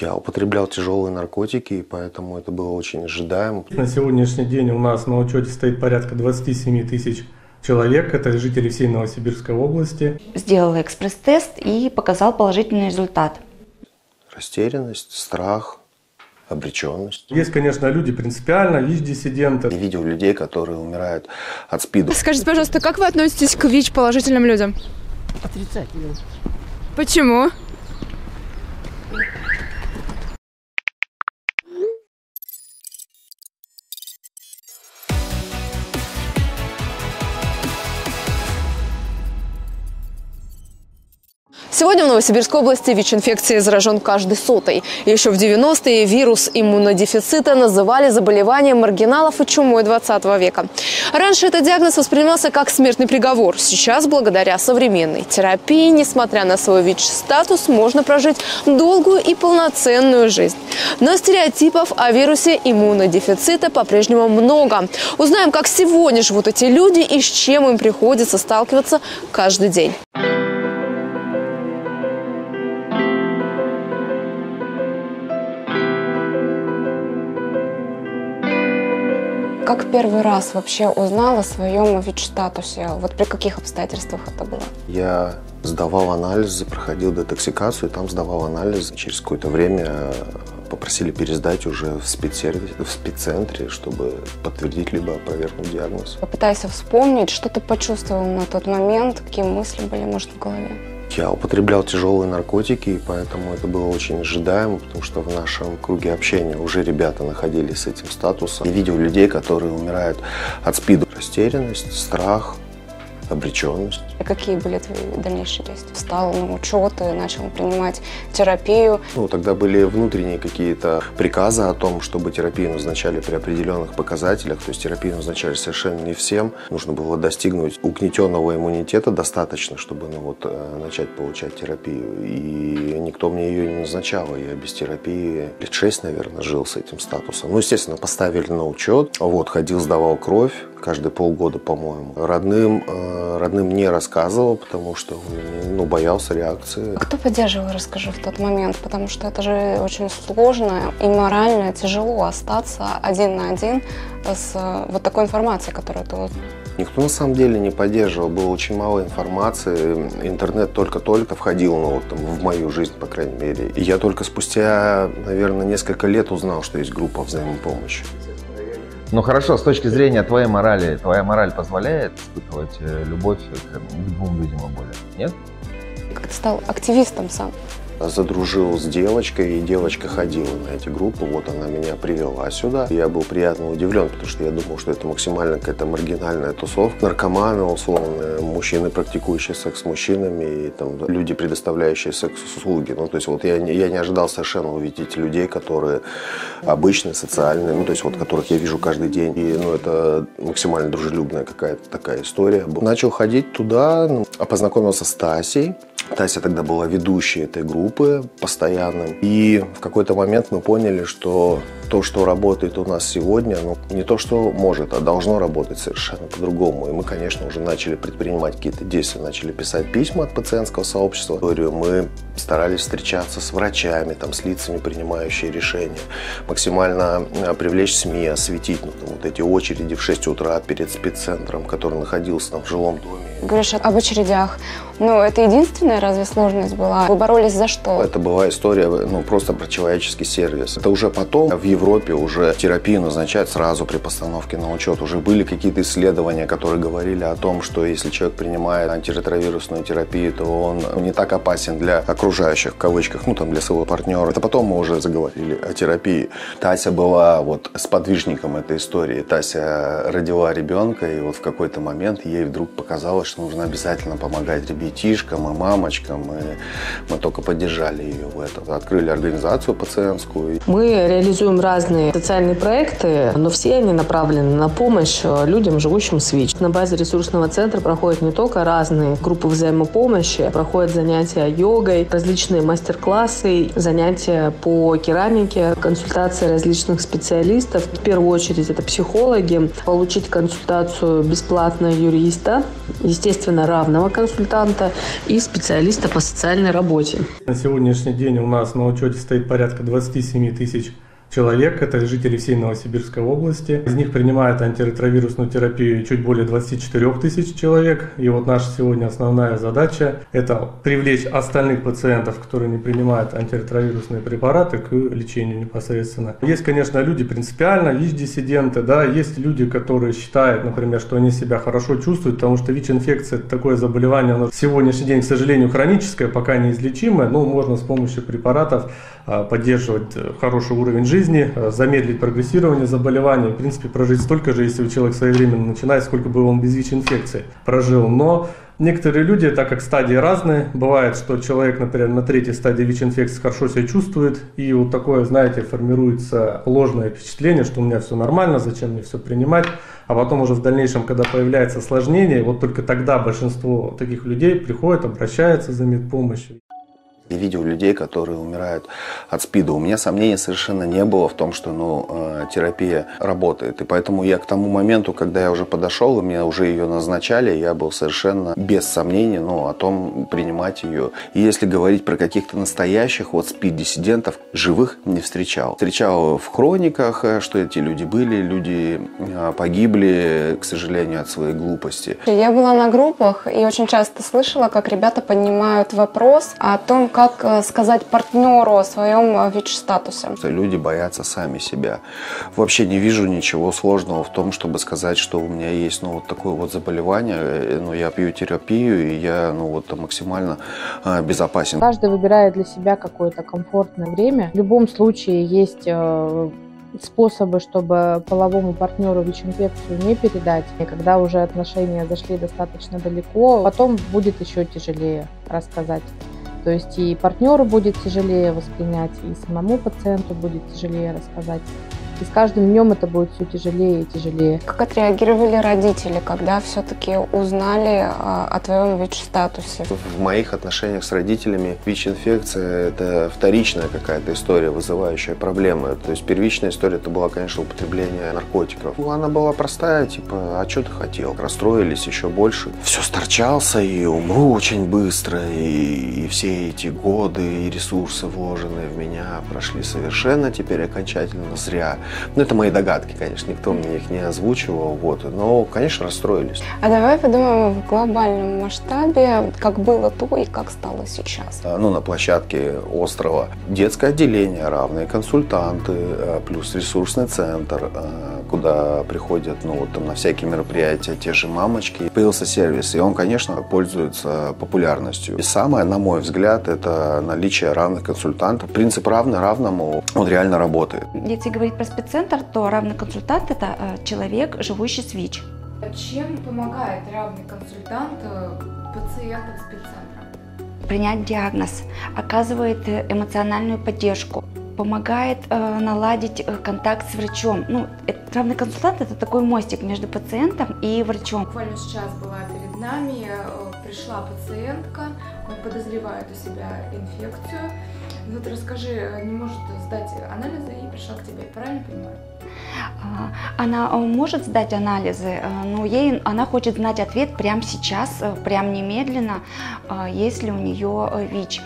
Я употреблял тяжелые наркотики, и поэтому это было очень ожидаемо. На сегодняшний день у нас на учете стоит порядка 27 тысяч человек, это жители всей Новосибирской области. Сделала экспресс-тест и показал положительный результат. Растерянность, страх, обреченность. Есть, конечно, люди принципиально, ВИЧ-диссиденты. Я видел людей, которые умирают от СПИДа. Скажите, пожалуйста, как вы относитесь к ВИЧ-положительным людям? Отрицательно. Почему? Сегодня в Новосибирской области ВИЧ-инфекцией заражен каждый сотый. Еще в 90-е вирус иммунодефицита называли заболеванием маргиналов и чумой 20 века. Раньше этот диагноз воспринимался как смертный приговор. Сейчас, благодаря современной терапии, несмотря на свой ВИЧ-статус, можно прожить долгую и полноценную жизнь. Но стереотипов о вирусе иммунодефицита по-прежнему много. Узнаем, как сегодня живут эти люди и с чем им приходится сталкиваться каждый день. Как первый раз вообще узнала о своем ВИЧ-статусе? Вот при каких обстоятельствах это было? Я сдавал анализы, проходил детоксикацию, там сдавал анализы. Через какое-то время попросили пересдать уже в спецсервисе, в спеццентре, чтобы подтвердить либо опровергнуть диагноз. Попытайся вспомнить, что ты почувствовал на тот момент, какие мысли были, может, в голове. Я употреблял тяжелые наркотики, и поэтому это было очень ожидаемо, потому что в нашем круге общения уже ребята находились с этим статусом. Я видел людей, которые умирают от СПИДа. Растерянность, страх, обреченность. И какие были твои дальнейшие действия? Встал на учет и начал принимать терапию. Ну, тогда были внутренние какие-то приказы о том, чтобы терапию назначали при определенных показателях. То есть терапию назначали совершенно не всем. Нужно было достигнуть угнетенного иммунитета достаточно, чтобы ну, вот, э, начать получать терапию. И никто мне ее не назначал. Я без терапии лет шесть, наверное, жил с этим статусом. Ну, естественно, поставили на учет. Вот, ходил, сдавал кровь каждые полгода, по-моему. Родным, э, родным не рассказывал, потому что ну, боялся реакции. Кто поддерживал, расскажи, в тот момент? Потому что это же очень сложно и морально тяжело остаться один на один с э, вот такой информацией, которую ты. Никто на самом деле не поддерживал, было очень мало информации, интернет только-только входил ну, вот, там, в мою жизнь, по крайней мере. И я только спустя, наверное, несколько лет узнал, что есть группа взаимопомощи. Ну хорошо, с точки зрения твоей морали, твоя мораль позволяет испытывать э, любовь к, к двум людям и более? Нет? Как ты стал активистом сам? Задружил с девочкой, и девочка ходила на эти группы. Вот она меня привела сюда. Я был приятно удивлен, потому что я думал, что это максимально какая-то маргинальная тусовка. Наркоманы, условно, мужчины, практикующие секс с мужчинами, и там люди, предоставляющие секс-услуги. Ну, то есть вот я, я не ожидал совершенно увидеть людей, которые обычные, социальные, ну, то есть вот которых я вижу каждый день. И, ну, это максимально дружелюбная какая-то такая история. Начал ходить туда, ну, познакомился с Тасей, Тася тогда была ведущей этой группы постоянным. И в какой-то момент мы поняли, что то, что работает у нас сегодня, ну, не то, что может, а должно работать совершенно по-другому. И мы, конечно, уже начали предпринимать какие-то действия, начали писать письма от пациентского сообщества. Мы старались встречаться с врачами, там, с лицами, принимающими решения, максимально э, привлечь СМИ, осветить ну, там, вот эти очереди в 6 утра перед спеццентром, который находился там в жилом доме. Говоришь об очередях. Ну, это единственная разве сложность была? Вы боролись за что? Это была история, ну, просто про человеческий сервис. Это уже потом в Европе уже терапию назначают сразу при постановке на учет. Уже были какие-то исследования, которые говорили о том, что если человек принимает антиретровирусную терапию, то он не так опасен для окружающих, в кавычках, ну, там, для своего партнера. Это потом мы уже заговорили о терапии. Тася была вот сподвижником этой истории. Тася родила ребенка, и вот в какой-то момент ей вдруг показалось, что нужно обязательно помогать ребенку детишкам, и мамочкам. И мы только поддержали ее в этом. Открыли организацию пациентскую. Мы реализуем разные социальные проекты, но все они направлены на помощь э, людям, живущим с ВИЧ. На базе ресурсного центра проходят не только разные группы взаимопомощи, проходят занятия йогой, различные мастер-классы, занятия по керамике, консультации различных специалистов. В первую очередь это психологи. Получить консультацию бесплатно юриста, естественно, равного консультанта и специалиста по социальной работе. На сегодняшний день у нас на учете стоит порядка 27 тысяч человек, это жители всей Новосибирской области. Из них принимают антиретровирусную терапию чуть более 24 тысяч человек. И вот наша сегодня основная задача – это привлечь остальных пациентов, которые не принимают антиретровирусные препараты, к лечению непосредственно. Есть, конечно, люди принципиально, ВИЧ-диссиденты, да, есть люди, которые считают, например, что они себя хорошо чувствуют, потому что ВИЧ-инфекция – это такое заболевание, оно сегодняшний день, к сожалению, хроническое, пока неизлечимое, но можно с помощью препаратов а, поддерживать хороший уровень жизни жизни, э, замедлить прогрессирование заболевания, в принципе, прожить столько же, если человек своевременно начинает, сколько бы он без ВИЧ-инфекции прожил. Но Некоторые люди, так как стадии разные, бывает, что человек, например, на третьей стадии ВИЧ-инфекции хорошо себя чувствует, и вот такое, знаете, формируется ложное впечатление, что у меня все нормально, зачем мне все принимать, а потом уже в дальнейшем, когда появляется осложнение, вот только тогда большинство таких людей приходит, обращается за медпомощью. Видел людей, которые умирают от СПИДа. У меня сомнений совершенно не было в том, что ну, э, терапия работает. И поэтому я к тому моменту, когда я уже подошел, и мне уже ее назначали, я был совершенно без сомнений ну, о том, принимать ее. И если говорить про каких-то настоящих вот СПИД-диссидентов, живых не встречал. Встречал в хрониках, э, что эти люди были, люди э, погибли, к сожалению, от своей глупости. Я была на группах и очень часто слышала, как ребята поднимают вопрос о том, как э, сказать партнеру о своем э, ВИЧ-статусе? Люди боятся сами себя. Вообще не вижу ничего сложного в том, чтобы сказать, что у меня есть ну, вот такое вот заболевание, э, но я пью терапию, и я ну, вот, максимально безопасен. Каждый выбирает для себя какое-то комфортное время. В любом случае есть способы, чтобы половому партнеру ВИЧ-инфекцию не передать. И когда уже отношения зашли достаточно далеко, потом будет еще тяжелее рассказать. То есть и партнеру будет тяжелее воспринять, и самому пациенту будет тяжелее рассказать. И с каждым днем это будет все тяжелее и тяжелее. Как отреагировали родители, когда все-таки узнали а, о твоем ВИЧ-статусе? В моих отношениях с родителями ВИЧ-инфекция – это вторичная какая-то история, вызывающая проблемы. То есть первичная история – это была, конечно, употребление наркотиков. Ну, она была простая, типа, а что ты хотел? Расстроились еще больше. Все сторчался и умру очень быстро. И, и все эти годы и ресурсы, вложенные в меня, прошли совершенно теперь окончательно зря. Ну, это мои догадки, конечно, никто мне их не озвучивал, вот, но, конечно, расстроились. А давай подумаем в глобальном масштабе, как было то и как стало сейчас. А, ну, на площадке острова детское отделение, равные консультанты, а, плюс ресурсный центр, а, куда приходят, ну, вот там на всякие мероприятия те же мамочки. Появился сервис, и он, конечно, пользуется популярностью. И самое, на мой взгляд, это наличие равных консультантов. Принцип равный равному, он реально работает. Если говорить про спеццентр, то равный консультант – это э, человек, живущий с ВИЧ. Чем помогает равный консультант э, пациентам спеццентра? Принять диагноз, оказывает э, эмоциональную поддержку, помогает э, наладить контакт с врачом. Ну, это, равный консультант – это такой мостик между пациентом и врачом. Буквально сейчас была перед нами, пришла пациентка, подозревает у себя инфекцию, вот расскажи, э, не может сдать анализы и пришла к тебе, правильно понимаю? А, она э, может сдать анализы, э, но ей она хочет знать ответ прямо сейчас, прямо немедленно, если у нее ВИЧ.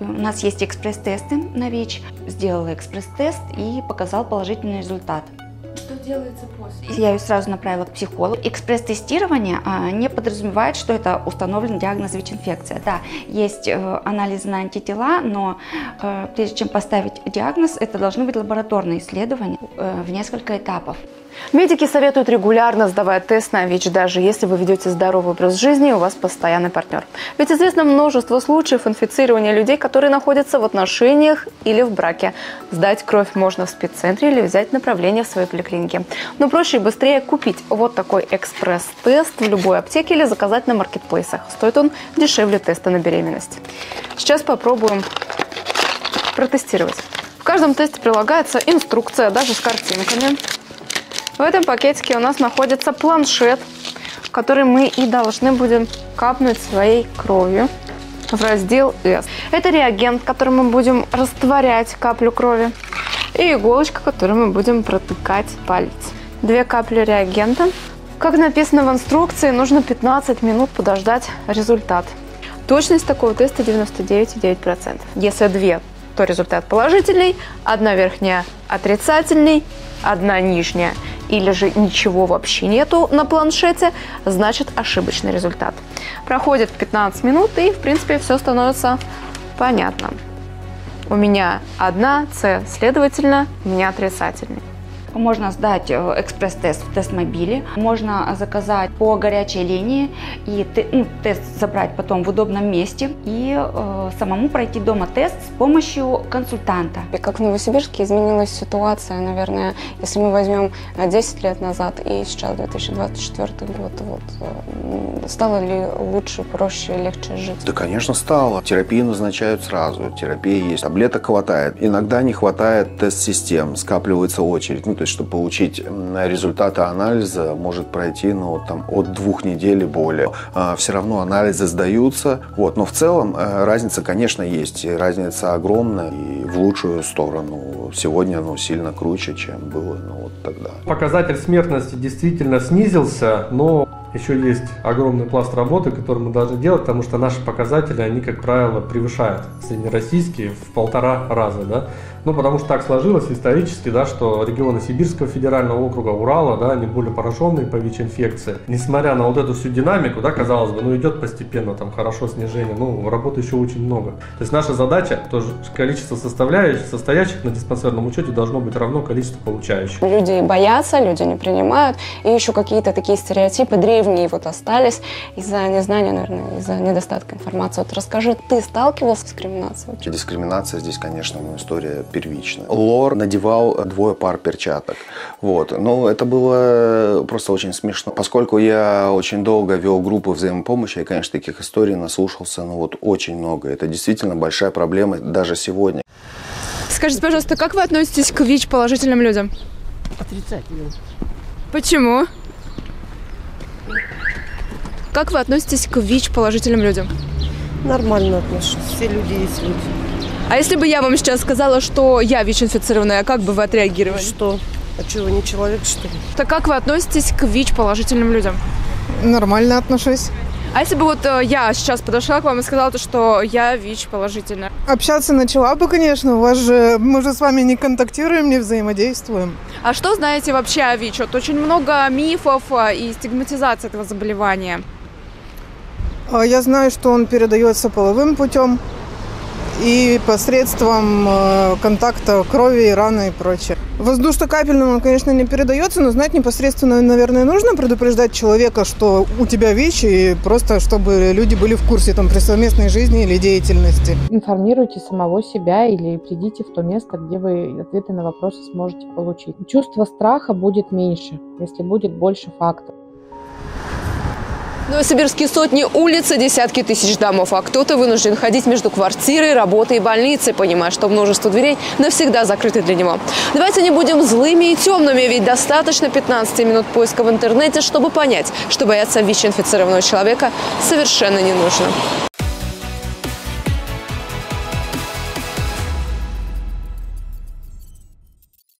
У нас есть экспресс-тесты на ВИЧ. Сделала экспресс-тест и показал положительный результат. Делается после? Я ее сразу направила к психологу. Экспресс-тестирование а, не подразумевает, что это установлен диагноз ВИЧ-инфекция. Да, есть э, анализы на антитела, но э, прежде чем поставить диагноз, это должны быть лабораторные исследования э, в несколько этапов. Медики советуют регулярно сдавать тест на ВИЧ, даже если вы ведете здоровый образ жизни и у вас постоянный партнер. Ведь известно множество случаев инфицирования людей, которые находятся в отношениях или в браке. Сдать кровь можно в спеццентре или взять направление в своей поликлинике. Но проще и быстрее купить вот такой экспресс-тест в любой аптеке или заказать на маркетплейсах. Стоит он дешевле теста на беременность. Сейчас попробуем протестировать. В каждом тесте прилагается инструкция, даже с картинками. В этом пакетике у нас находится планшет, который мы и должны будем капнуть своей кровью в раздел S. Это реагент, которым мы будем растворять каплю крови. И иголочка, которой мы будем протыкать палец. Две капли реагента. Как написано в инструкции, нужно 15 минут подождать результат. Точность такого теста 99,9%. Если две, то результат положительный, одна верхняя отрицательный, одна нижняя или же ничего вообще нету на планшете, значит ошибочный результат. Проходит 15 минут и в принципе все становится понятно. У меня одна С, следовательно, у меня отрицательный. Можно сдать э, экспресс-тест в тест-мобиле, можно заказать по горячей линии и ну, тест забрать потом в удобном месте и э, самому пройти дома тест с помощью консультанта. И как в Новосибирске изменилась ситуация, наверное, если мы возьмем э, 10 лет назад и сейчас 2024 год, вот, э, стало ли лучше, проще, легче жить? Да, конечно, стало. Терапию назначают сразу. Терапия есть. Таблеток хватает. Иногда не хватает тест-систем. Скапливается очередь. Ну, то есть, чтобы получить результаты анализа, может пройти, ну, там, от двух недель и более. А, все равно анализы сдаются. Вот. Но в целом э, разница, конечно, есть. И разница огромная и в лучшую сторону. Сегодня, ну, сильно круче, чем было, ну, вот тогда. Показатель смертности действительно снизился, но еще есть огромный пласт работы, который мы должны делать, потому что наши показатели, они, как правило, превышают среднероссийские в полтора раза, да. Ну, потому что так сложилось исторически, да, что регионы Сибирского федерального округа, Урала, да, они более пораженные по ВИЧ-инфекции. Несмотря на вот эту всю динамику, да, казалось бы, ну, идет постепенно, там, хорошо снижение, ну, работы еще очень много. То есть наша задача, тоже количество составляющих, состоящих на диспансерном учете должно быть равно количеству получающих. Люди боятся, люди не принимают, и еще какие-то такие стереотипы древние вот остались из-за незнания, наверное, из-за недостатка информации. Вот расскажи, ты сталкивался с дискриминацией? вообще? Дискриминация здесь, конечно, ну, история первичная. Лор надевал двое пар перчаток. Вот. Но это было просто очень смешно. Поскольку я очень долго вел группы взаимопомощи, я, конечно, таких историй наслушался, ну вот очень много. Это действительно большая проблема даже сегодня. Скажите, пожалуйста, как вы относитесь к ВИЧ-положительным людям? Отрицательно. Почему? Как вы относитесь к ВИЧ-положительным людям? Нормально отношусь. Все люди есть люди. А если бы я вам сейчас сказала, что я ВИЧ-инфицированная, как бы вы отреагировали? Что? А что, вы не человек, что ли? Так как вы относитесь к ВИЧ-положительным людям? Нормально отношусь. А если бы вот э, я сейчас подошла к вам и сказала, то, что я ВИЧ-положительная? Общаться начала бы, конечно. У вас же мы же с вами не контактируем, не взаимодействуем. А что знаете вообще о ВИЧ? Вот очень много мифов э, и стигматизации этого заболевания. А Я знаю, что он передается половым путем и посредством э, контакта крови, раны и прочее. Воздушно-капельным он, конечно, не передается, но знать непосредственно, наверное, нужно предупреждать человека, что у тебя ВИЧ, и просто чтобы люди были в курсе там при совместной жизни или деятельности. Информируйте самого себя или придите в то место, где вы ответы на вопросы сможете получить. Чувство страха будет меньше, если будет больше фактов. Новосибирские сотни улиц и десятки тысяч домов, а кто-то вынужден ходить между квартирой, работой и больницей, понимая, что множество дверей навсегда закрыты для него. Давайте не будем злыми и темными, ведь достаточно 15 минут поиска в интернете, чтобы понять, что бояться ВИЧ-инфицированного человека совершенно не нужно.